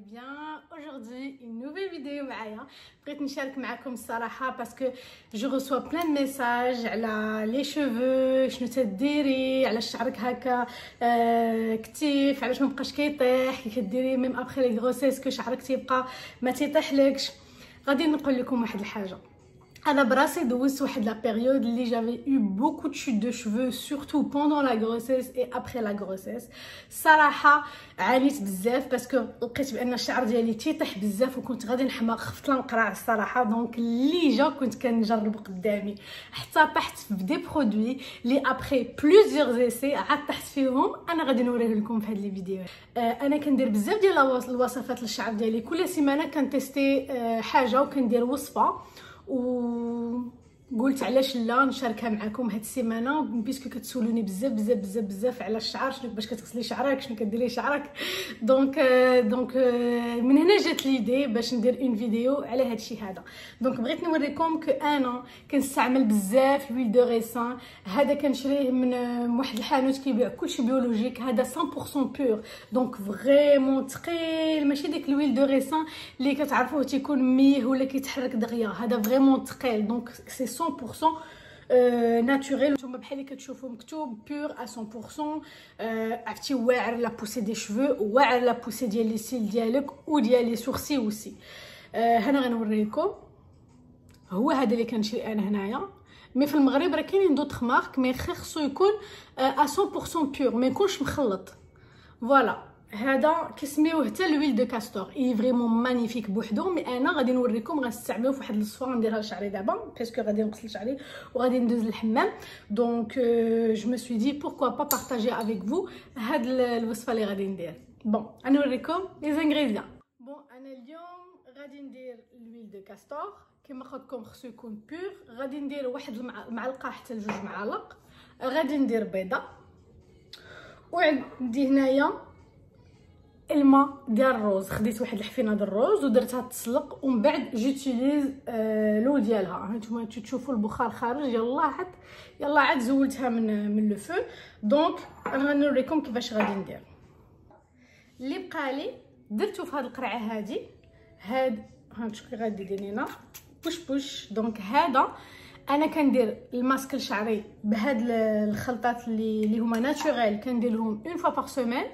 allez bien aujourd'hui une nouvelle vidéo معايا بغيت نشارك معكم الصراحه parce que je reçois plein de messages على les cheveux شنو تديري علاش شعرك هكا آه كتيف علاش ما بقاش كيطيح كي كديري même après les grossesses que شعرك تيبقى ما تيطيحلكش غادي نقول لكم واحد الحاجة أنا براسي دوزت واحد la période اللي j'avais eu beaucoup de chute de cheveux surtout pendant la grossesse et après la grossesse صراحة عانيت بزاف parce que لقيت بان الشعر ديالي تيطيح بزاف وكنت غادي نحماق خفت نقرع الصراحه donc اللي جا كنت كنجرب قدامي حتى طحت في des produits اللي après plusieurs essais عاد طحت فيهم أنا غادي نوريه لكم في هذه الفيديو آه أنا كندير بزاف ديال الوصفات للشعر ديالي كل سيمانه كنتيستي آه حاجة وكندير وصفه و قلت علاش لا نشاركها معكم هاد السيمانة parce que كتسولوني بزاف بزاف بزاف بزاف على الشعر شنو باش كتغسلي شعرك شنو كديري شعرك. donc donc من هنا جات l'idée باش ندير une vidéo على هاد الشيء هذا. donc بغيت نوريكم que أنا كنستعمل بزاف l'huile de ricin هذا كنشريه من واحد الحانوت كيبيع كلشي biologique. هذا 100% pure donc vraiment ثقيل ماشي ديك l'huile de ricin اللي كتعرفوه تيكون ميه ولا كيتحرك دغيا. هذا vraiment ثقيل donc c'est 100% naturel نتوما بحال اللي كتشوفوا مكتوب pure à 100% عرفتي واعر la pousse des cheveux واعر la pousse ديال les cils ديالك وديال les sourcils aussi هنا غنوريكم هو هذا اللي كنشري أنا هنايا mais في المغرب راه كاينين d'autres marques mais خصو يكون à 100% pur ما يكونش مخلط. voilà هذا كيسميوه حتى l'huile de castor. et vraiment magnifique بوحدو. mais أنا غادي نوريكم غنستعملو فواحد الصفه غنديرها لشعري دابا. parce que غادي نغسل شعري وغادي ندوز للحمام. donc je me suis dit pourquoi pas partager avec vous هاد الوصفة اللي غادي ندير. bon غنوريكم les ingrédients bon أنا اليوم غادي ندير l'huile de castor كما خدكم خصو يكون pure غادي ندير واحد المعلقه حتى لجوج معالق. غادي ندير بيضة. وعندي هنايا الماء ديال ال rose. خديت واحد الحفينة ديال ال rose ودرتها تسلق ومن بعد j'utilise ah l'eau ديالها. هانتوما تشوفوا البخار خارج. يلا عاد يلا عاد زولتها من من le feu. donc أنا غنوريكم كيفاش غادي ندير. اللي بقى لي درتو في هاد القرعة هادي. هاد هانتوما غادي ديرينا بوش بوش. دونك هذا أنا كندير الماسك لشعري بهاد الخلطات اللي اللي هما naturel كنديرهم une fois par semaine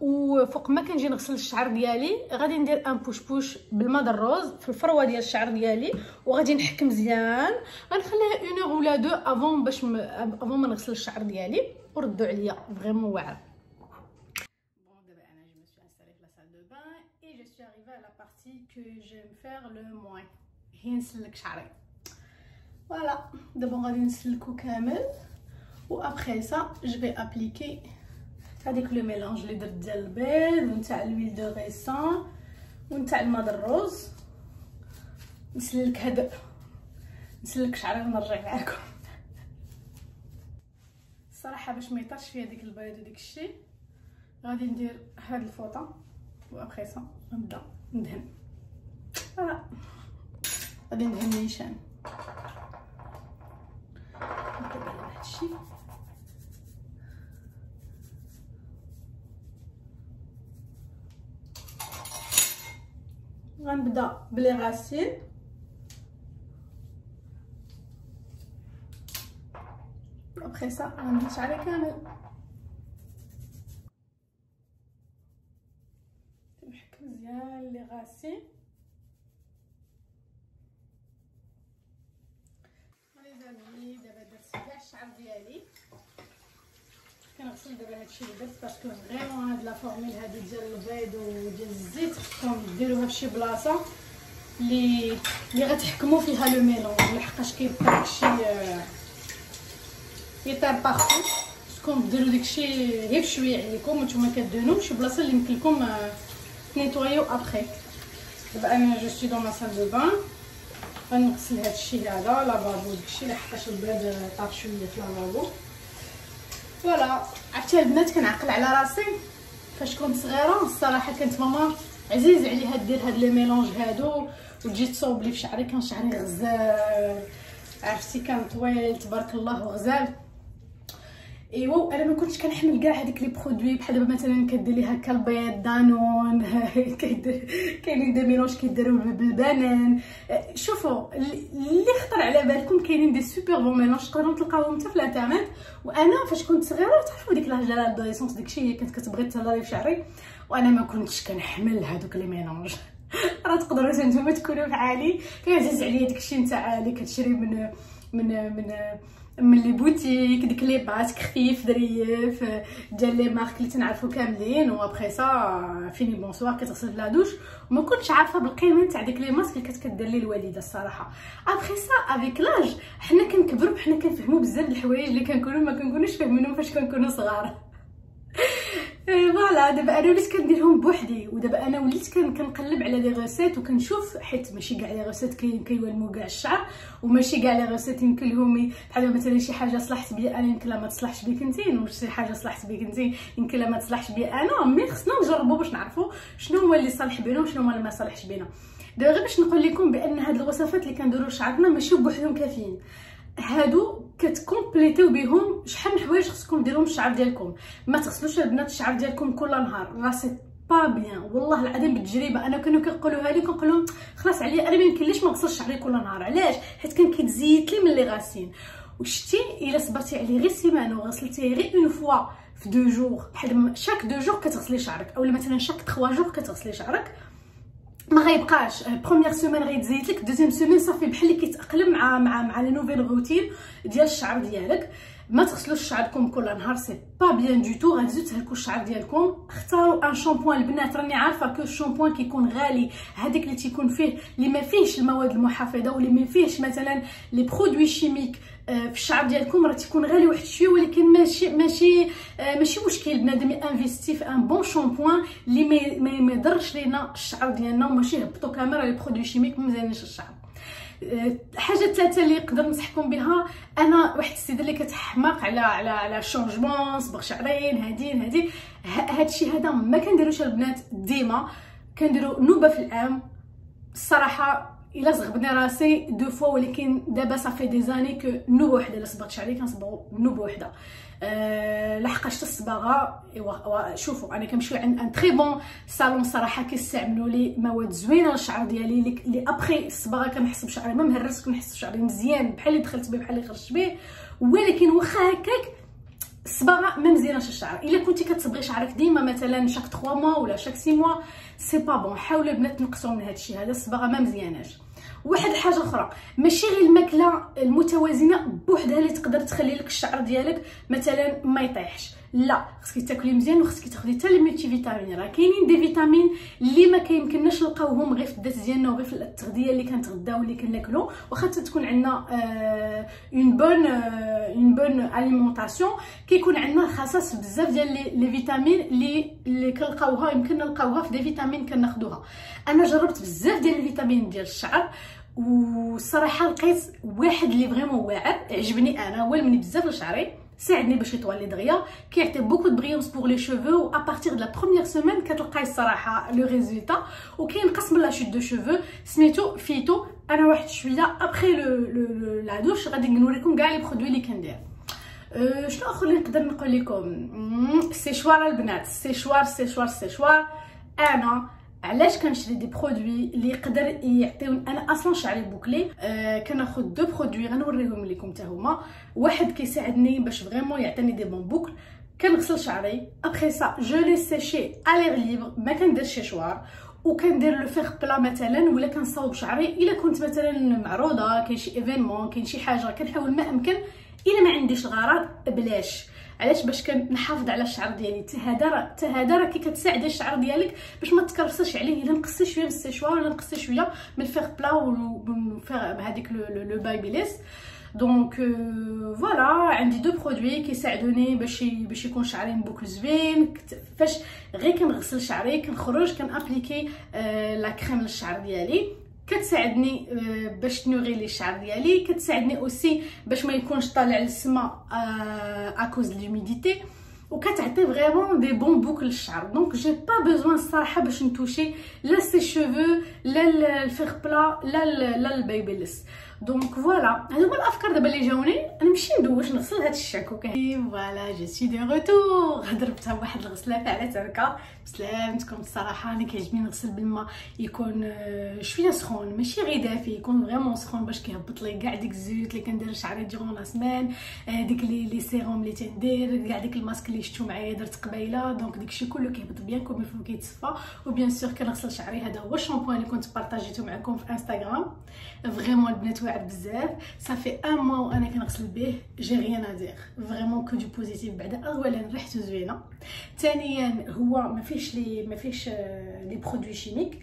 وفوق ما كنجي نغسل الشعر ديالي غادي ندير un بوش بوش بالماء ال rose في الفروة ديال الشعر ديالي وغادي نحك مزيان. غنخليها une heure ولا deux avant باش م... avant ما نغسل الشعر ديالي وردوا عليا vraiment واعر bon دابا أنا je me suis installée في la salle de bain et je suis arrivée la partie que j'aime faire le moins هي نسلك شعري voilà دابا غادي نسلكو كامل و après ça je vais appliquer هذيك le mélange اللي درت ديال البيض ونتاع l'huile de ricin ونتاع الماء ال rose. نسلك هذا. نسلك شعري ونرجع معاكم. الصراحه باش ما يطرش فيها ديك البيض وديك الشيء غادي ندير هاد الفوطة و après ça نبدا ندهن. voilà غادي ندهن نيشان نبدا هادشي غنبدا ب les racines après ça غندير شعري كامل نحك مزيان لي غاسيل هاني زعما دابا درت كاع الشعر ديالي كنغسل دابا هادشي درت parce que vraiment هاد la formule هادي ديال البيض وديال الزيت. خصكم ديروها فشي بلاصة اللي اللي غتحكموا فيها le mélange لحقاش كيبقى داكشي يطير partout خصكم ديروا داكشي غير بشويه عليكم وأنتم كدهنوا شي بلاصة اللي يمكن لكم تنيطويو ابخي دابا أنا je suis dans la salle de bain غنغسل هادشي هذا lavabo داكشي لحقاش البيض طاب شوية في lavabo voilà عرفتي البنات كنعقل على راسي. فاش كنت صغيرة الصراحة كانت ماما عزيز عليها دير هاد les mélanges هادو وتجي تصوب لي في شعري كان شعري غزال. عرفتي كان طويل تبارك الله وغزال ايوا أنا ما كنتش كنحمل كاع هذيك les produits بحال دابا مثلا كدير لي هكا البيض دانون كاينين des mélanges كيديروا بالبنان شوفوا اللي خطر على بالكم كاينين des super bons mélanges تقدروا تلقاوهم حتى في الانترنت. وأنا فاش كنت صغيرة تعرفوا ديك l'âge ديال ال adolescence داكشي هي كانت كتبغي تهلا في شعري. وأنا ما كنتش كنحمل هذوك les mélanges. راه تقدروا نتوما تكونوا بحالي كيعزز عليا داكشي نتاع اللي كتشري من من من من les boutiques ديك les masques خفيف ظريف ديال les marques اللي تنعرفو كاملين و ça finit bonsoir كتغسل la douche. وما كنتش عارفة بالقيمة تاع ديك les masques اللي كانت كدير لي الوالدة الصراحة. après ça avec l'âge حنا كنكبروا حنا كنفهموا بزاف د الحوايج اللي كنكونوا ما كنكونوش فاهمينهم فاش كنكونوا صغار. voilà دابا أنا وليت كنديرهم بوحدي ودابا أنا وليت كنقلب على les recettes وكنشوف حيت ماشي كاع les recettes كيولموا كاع الشعر وماشي كاع les recettes يمكن لهم بحال مثلا شي حاجة صلحت بيا أنا يمكن لا ما تصلحش بيك انت وشي حاجة صلحت بيك انت يمكن لا ما تصلحش بيا أنا mais خصنا نجربوا باش نعرفوا شنو هو اللي صالح بينا وشنو هو اللي ما صالحش بينا. دابا غير باش نقول لكم بأن هاد الوصفات اللي كنديروا لشعرنا ماشي بوحدهم كافيين. هادو كتكومبليتيو بهم شحال من حوايج خصكم ديروهم الشعر ديالكم. ما تغسلوش البنات الشعر ديالكم كل نهار. راه c'est pas bien والله العظيم بالتجربة. أنا كانوا كيقولوها لي كنقول لهم خلاص عليا أنا ما يمكنليش ما نغسلش شعري كل نهار. علاش؟ حيت كان كيتزيت لي م les racines. وشتي إلا صبرتي عليه غير سيمانة وغسلتيه غير une fois في deux jours بحال chaque deux jours كتغسلي شعرك. اولا مثلا chaque 3 jours كتغسلي شعرك. ما غيبقاش. première semaine غيتزيد لك deuxième semaine صافي بحال كيتأقلم مع مع مع la nouvelle routine ديال الشعر ديالك. ما تغسلوش شعركم كل نهار c'est pas bien du tout غتزيدو تهلكوا الشعر ديالكم. اختاروا un shampoing البنات راني عارفة que ال shampoing كيكون غالي. هذاك اللي تيكون فيه اللي ما فيهش المواد المحافظة واللي ما فيهش مثلا les produits chimiques في الشعر ديالكم راه تيكون غالي واحد شوية ولكن ماشي ماشي ماشي مشكل. بنادم investit في un bon shampoing اللي ما يضرش لينا الشعر ديالنا وماشي يهبطوا كاميرا les produits chimiques مزيانينش الشعر الحاجة الثالثه اللي نقدر نصحكم بها أنا واحد السيدة اللي كتحماق على على على changement صبغ شعرين هادين هادي. هادشي هذا ما كنديروش البنات ديما. كنديرو نوبة في العام. الصراحة الا زغبني راسي deux fois ولكن دابا صافي des années que نوبه وحدة. الا صبغت شعري كنصبغ نوبه وحدة. أه لحقاش الصباغه ايوا شوفوا أنا كنمشيو عند un très bon salon صراحة كيستعملوا لي مواد زوينة للشعر ديالي. اللي ابخي الصباغه كنحس بشعري ما مهرس كنحس بشعري مزيان بحال اللي دخلت به بحال اللي خرجت به ولكن واخا هكاك الصباغه ما مزياناش الشعر إلا كنتي كتصبغي شعرك ديما مثلا chaque 3 mois ولا chaque 6 mois c'est pas bon حاولوا البنات تنقصوا من هادشي. هذا الصباغه ما مزياناش واحد الحاجة أخرى ماشي غير الماكلة المتوازنة بوحدها اللي تقدر تخلي لك الشعر ديالك مثلا ما يطيحش. لا خصك تاكلي مزيان وخصك تاخدي حتى ال multivitamines راه كاينين des vitamines اللي ما كيمكنناش نلقاوهم غير في الذات ديالنا وغير في التغذية اللي كنتغداو اللي كناكلو. واخا تكون عندنا une bonne une bonne alimentation كيكون عندنا خصاص بزاف ديال les vitamines اللي اللي كنلقاوها يمكن نلقاوها في des vitamines كناخذوها أنا جربت بزاف ديال الفيتامين ديال الشعر والصراحة لقيت واحد اللي vraiment واعر عجبني أنا هو مني بزاف لشعري. ساعدني باش يطول دغيا كيعطي beaucoup de brillance pour les cheveux et à partir de la première semaine كتلقاي الصراحه le résultat وكاين قسم لا شوت دو شوفو سميتو فيتو. أنا واحد شوية après le la douche غادي نوريكم كاع les produits اللي كندير أه شنو آخر اللي نقدر نقول لكم؟ سيشوار البنات. séchoir séchoir séchoir. أنا علاش كنشري des produits اللي يقدر يعطيون أنا أصلا شعري bouclé؟ آه كناخذ des produits غنوريهم لكم حتى هما. واحد كيساعدني باش vraiment يعطيني des bonnes boucles. كنغسل شعري. après ça je laisse sécher à l'air libre ما كنديرش شيشوار وكندير le fer plat مثلا ولا كنصاوب شعري. إلا كنت مثلا معروضة كاين شي événement كاين شي حاجة كنحاول ما أمكن. إلا ما عنديش الغرض بلاش. علاش باش كنحافظ على الشعر ديالي؟ هذا راه كي كتساعد الشعر ديالك باش ما تكرسش عليه إلا نقصي شوية من السيشوار ولا نقصي شوية من ال fer plat و fer هذيك le Babyliss donc voilà عندي des produits كيساعدوني باش باش يكون شعري مبوكل زوين فاش غير كنغسل شعري كنخرج كنابليكي la crème للشعر ديالي كتساعدني باش تنوغي لي الشعر ديالي كتساعدني aussi باش ما يكونش طالع للسما à cause l'humidité وكتعطي vraiment des bonnes boucles للشعر donc j'ai pas besoin الصراحه باش نتوشي لا sèche-cheveux لا ال fer plat لا لا ال Babyliss donc voilà هادو هما الافكار دابا اللي جاوني أنا نمشي ندوش نغسل هاد الشاكوك voilà je suis de retour ضربتها بواحد الغسلة فعلا تركه بسلامتكم الصراحه أنا كيعجبني نغسل بالماء يكون شوية سخون ماشي غير دافي يكون vraiment سخون باش كيهبط لي كاع ديك الزيوت اللي كندير شعري durant la semaine ديك les les sérums اللي تندير كاع ديك ال masques اللي شفتو معايا درت قبيلة donc داكشي كله كيهبط bien comme il faut كيتصفى. و bien sûr كنغسل شعري هذا هو الشامبوان اللي كنت بارطاجيتو معكم في انستغرام vraiment البنات واعر بزاف صافي un mois وأنا كنغسل به j'ai rien à dire vraiment que du positif بعدا اولا ريحته زوينه ثانيا هو ما فيش لي ما فيش les produits chimiques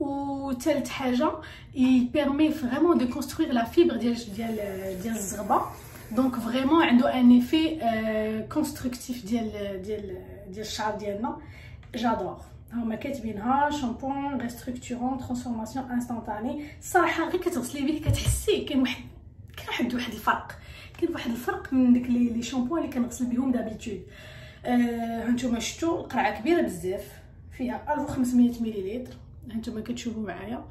وثالث حاجة il permet vraiment de construire la fibre ديال ديال ديال الزغبه donc vraiment عنده un effet constructif ديال ديال ديال الشعر ديالنا j'adore هما كاتبينها shampoing restructurant transformation instantanée الصراحه غير كتغسلي به كتحسي كاين واحد كاين واحد واحد الفرق كاين واحد الفرق من ديك les shampoings اللي كنغسل بهم d'habitude هانتوما شفتوا القرعه كبيره بزاف فيها 1500 مليلتر هانتوما كتشوفوا معايا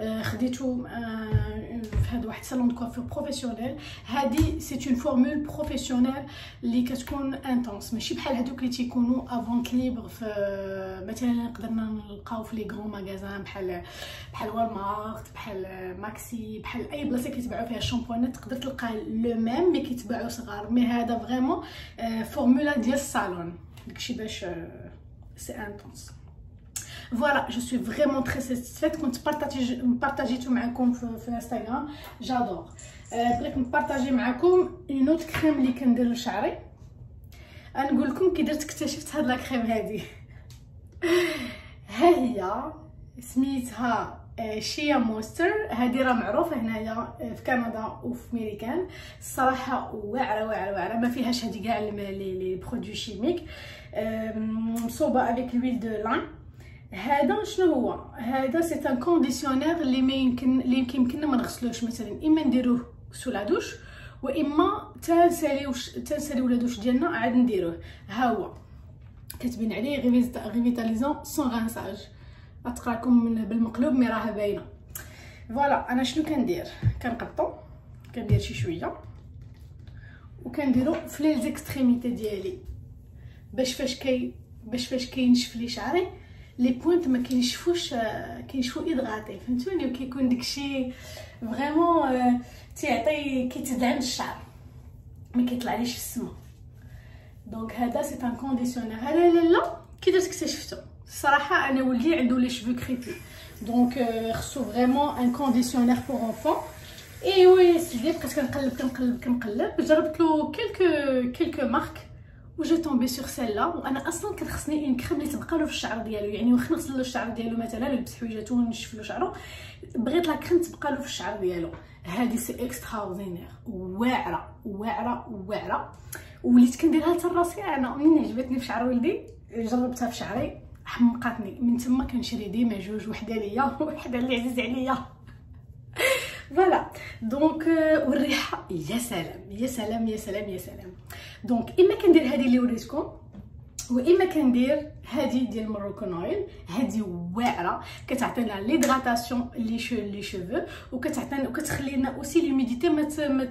آه، خديتو آه، في هذا واحد salon de coiffure professionnel هادي c'est une formule professionnelle اللي كتكون intense ماشي بحال هادوك اللي تيكونوا en vente libre في مثلا قدرنا نلقاو في les grands magasins بحال بحال Walmart بحال Maxi بحال أي بلاصة كيتباعوا فيها الشامبوانات تقدر تلقى le même mais كيتباعوا صغار. mais هذا vraiment formule ديال الصالون داكشي باش c'est intense voilà je suis vraiment très satisfaite كنت بارطاجيتو معكم في, في انستغرام j'adore بغيت نبارطاجي معكم une autre crème اللي كندير لشعري نقول لكم كي درت اكتشفت هاد la crème هادي ها هي سميتها Shea Moisture هذه راه معروفه هنايا في كندا وفي ميريكان الصراحه واعره واعره واعره ما فيهاش هذه كاع les produits chimiques مصوبه avec l'huile de lin هذا شنو هو؟ هذا c'est un conditionneur اللي ما يمكن اللي يمكننا ما نغسلوش مثلا. إما نديروه sous la douche وإما تنساليو تنساليو la douche ديالنا عاد نديروه. ها هو. كتبين عليه revitalisant sans rinçage غتقرا لكم بالمقلوب mais راها باينة. voilà أنا شنو كندير؟ كنقطو. كندير شي شوية. وكنديرو في les extrémités ديالي. باش فاش كي باش فاش كينشف لي شعري les pointes ما كينشفوش كينشفو اضغاطي فهمتوني وكيكون داكشي vraiment تيعطي كيتدعم الشعر ما كيطلعليش في السما donc هذا c'est un conditionneur هذا لا كي درت اكتشفتو الصراحه أنا ولدي عنده les cheveux crépus donc خصو vraiment un conditionneur pour enfants ايوا سيدي بقيت كنقلب كنقلب كنقلب جربت له quelques quelques marques و j'ai tombé sur celle-là وأنا أصلا كان خصني une crème اللي تبقى له في الشعر ديالو. يعني واخا نغسل له الشعر ديالو مثلا نلبس حويجاتو ونشف له شعرو بغيت la crème تبقى له في الشعر ديالو. هذه c'est extraordinaire واعرة واعرة واعرة. وليت كنديرها حتى راسي أنا. منين عجبتني في شعر ولدي؟ جربتها في شعري. حمقاتني من تما كنشري ديما جوج وحدة ليا وحدة اللي عزيز عليا. voilà donc والريحة يا سلام يا سلام يا سلام يا سلام. donc إما كندير هذه اللي وريتكم وإما كندير هذه ديال Moroccan Oil هذه واعرة. كتعطينا l'hydratation les cheveux les cheveux وكتعطينا وكتخلينا aussi l'humidité ما زعما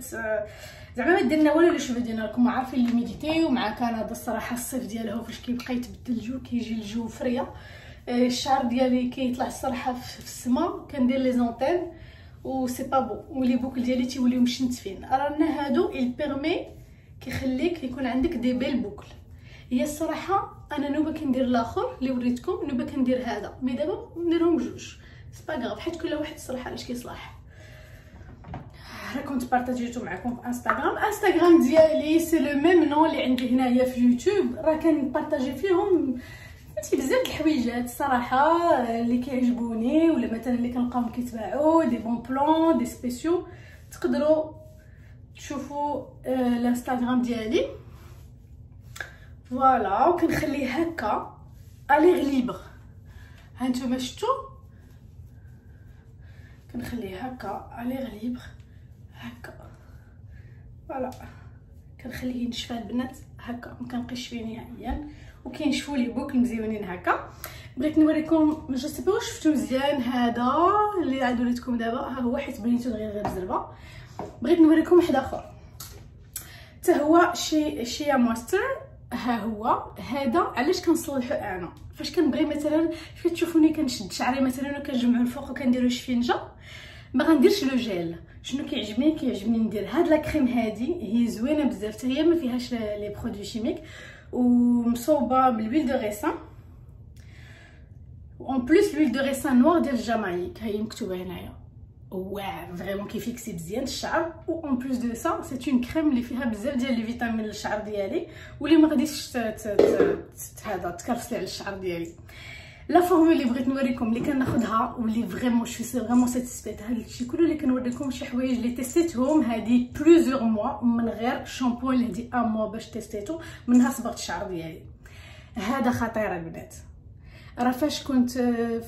ما ديرنا والو les cheveux ديالنا راكم عارفين l'humidité ومع كندا الصراحة الصيف ديالها فاش كيبقى يتبدل الجو كيجي الجو frais. الشعر ديالي كيطلع الصراحة في السما. كندير les antennes. و c'est pas bon و les boucles ديالي تيوليو مشنتفين رانا هادو il permet كيخليك يكون عندك des belles boucles هي الصراحه أنا نوبة كندير الآخر اللي وريتكم نوبة كندير هذا. mais دابا نديرهم بجوج c'est pas grave حيت كل واحد الصراحه علاش كيصلح. راه كنت partagيتو معكم في Instagram Instagram ديالي c'est le même nom اللي عندي هنايا في يوتيوب راه كن partager فيهم فهمتي بزاف د الحويجات الصراحه اللي كيعجبوني ولا مثلا اللي كنلقاهم كيتباعوا des bons plans des spéciaux. تقدروا تشوفوا الانستغرام ديالي. voilà وكنخليه هكا à l'air libre هانتوما شفتوا كنخليه هكا à l'air libre هكا. voilà كنخليه ينشف البنات هكا ما فيه نهائيا. وكينشفوا les boucles مزيونين هكا. بغيت نوريكم je sais شفتو مزيان هذا اللي عاد وريتكم دابا. ها هو حيت بنيتو دغيا غير بزربه بغيت نوريكم واحد آخر. حتى هو شي شي ماستر. ها هو. هذا علاش كنصلحو أنا؟ فاش كنبغي مثلا فاش تشوفوني كنشد شعري مثلا وكنجمعو الفوق وكنديرو شفنجه ما غنديرش le gel. شنو كيعجبني؟ كيعجبني ندير هاد la crème هادي. هي زوينة بزاف. حتى هي ما فيهاش les produits chimiques. ومصوبه ب l'huile de ricin en plus l'huile de ricin noir ديال Jamaïque هي مكتوبه هنايا واعر vraiment كي fixer مزيان الشعر و en plus de ça c'est une crème اللي فيها بزاف ديال les vitamines للشعر ديالي واللي ما غاديش هذا تكرسلي على الشعر ديالي لا فورمول اللي بغيت نوريكم اللي كناخذها واللي فريمون شو سي فريمون ساتيسفيت هذا الشيء كله اللي كنوريكم شي حوايج اللي تيستيتهم هذه بلوزيغ موا من غير شامبو اللي هدي ان موا باش تيستيتو منها صبغت الشعر ديالي. هذا خطير البنات راه فاش كنت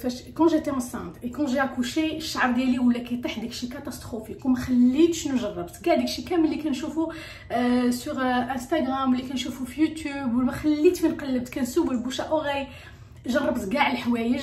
فاش كون جيتي انسانت اي كون جي اكوشي الشعر ديالي ولا كيطيح داكشي كاتاستروفيك وما خليت شنو جربت كاع داكشي كامل اللي كنشوفو آه سور انستغرام اللي كنشوفو في يوتيوب وما خليت فين قلبت. كنسول البوشا اوغي جربت كاع الحوايج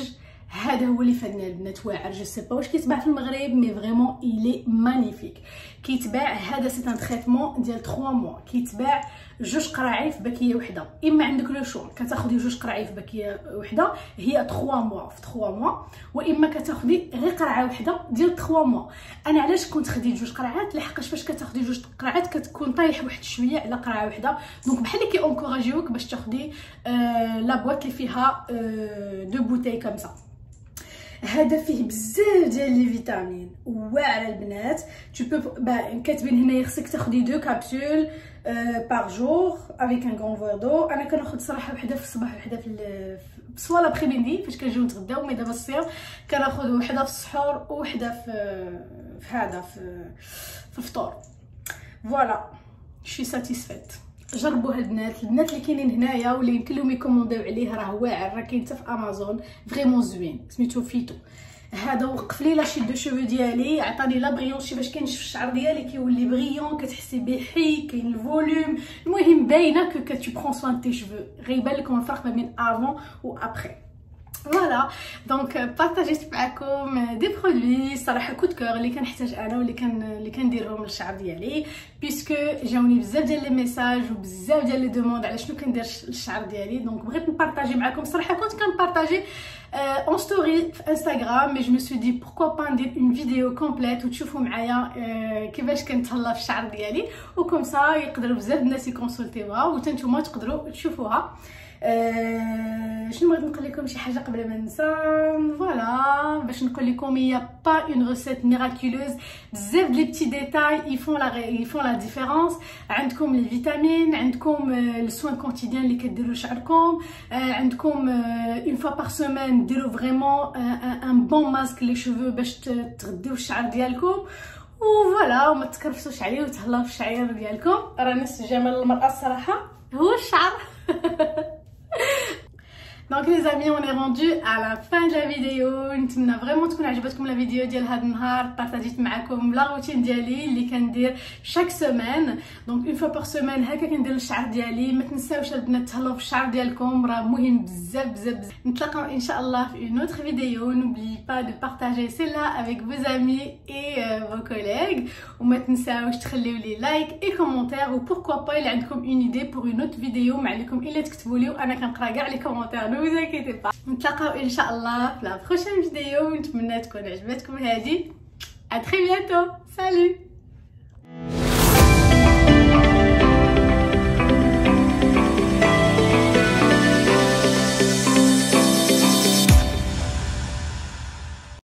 هذا هو اللي فادنا البنات واعر je sais pas واش كيتباع في المغرب mais vraiment il est magnifique كيتباع هذا c'est un traitement ديال 3 mois كيتباع جوج قراعي في باكية وحدة. إما عندك le choix كتاخدي جوج قراعي في باكية وحدة هي 3 موا في 3 موا وإما كتاخدي غير قرعه وحدة ديال 3 mois أنا علاش كنت خديت جوج قرعات لحقاش فاش كتاخدي جوج قرعات كتكون طايح واحد شوية على قرعه وحدة. donc بحال اللي كي encourageيوك باش تاخدي آه la boîte اللي فيها آه deux bouteilles comme ça هذا فيه بزاف ديال les vitamines واعره البنات tout bon كاتبين هنايا خصك تاخدي deux capsules par jour avec un grand verre d'eau أنا كناخذ صراحة وحدة في الصباح وحدة في soit l'après-midi فاش كنجيو نتغداو mais دابا الصيام كناخذ وحدة في السحور وحده في في هذا في في الفطور. فوالا شي ساتيسفيت جربوها البنات البنات اللي كاينين هنايا واللي يمكن لهم يكومونديو عليه راه واعر. راه كاين حتى في أمازون. فريمون زوين. سميتو فيتو هذا وقف لي لاشيت دو شوفو ديالي. عطاني لا بريونشي باش كينشف الشعر ديالي كيولي بريون كتحسي به حي كاين الفوليوم. المهم باينة كو كتو برون سوان تي شوفو غيبان لكم الفرق ما بين افون و ابري فوالا دونك بارطاجيت معكم دي برودوي صراحة كود كور اللي كنحتاج أنا واللي كان اللي كنديرهم للشعر ديالي parce que جاوني بزاف ديال les messages وبزاف ديال les demandes على شنو كندير للشعر ديالي donc بغيت ن partager معكم صراحة كنت كن partager en story في Instagram mais je me suis dit pourquoi pas ندير une vidéo complète وتشوفوا معايا كيفاش كنتهلا في الشعر ديالي و comme ça يقدروا بزاف الناس ي consultيوها وتنتوما تقدروا تشوفوها آه شنو بغيت نقول لكم؟ شي حاجة قبل ما ننسى. voilà باش نقول لكم هي pas une recette miraculeuse بزاف les petits détails ils font la ils font la différence عندكم les vitamines عندكم ال soin quotidien اللي كديروا شعركم عندكم une fois par semaine ديروا vraiment un bon masque les cheveux باش تغديو الشعر ديالكم. و voilà وما تكرفسوش عليه وتهلاو في الشعر ديالكم. راه نفس جمال المرأة الصراحة. هو الشعر. Donc les amis, on est rendu à la fin de la vidéo. نتمنى vraiment تكون عجبتكم la vidéo ديال هذا النهار بارطاجيت معكم la routine ديالي اللي كندير chaque semaine donc une fois par semaine هكا كندير الشعر ديالي ما تنساوش البنات تهلاو في الشعر ديالكم راه مهم بزاف بزاف بزاف نتلاقاو ان شاء الله في une autre vidéo n'oubliez pas de partager cela avec vos amis et vos collègues وما تنساوش تخليو les likes et commentaires و pourquoi pas الا عندكم une idée pour une autre vidéo ما عليكم الا تكتبوا لي وأنا كنقرا كاع les commentaires vous inquiétez pas نتلاقاو ان شاء الله في la prochaine vidéo ونتمنى تكون عجبتكم هذه ا تري بيانتو سالو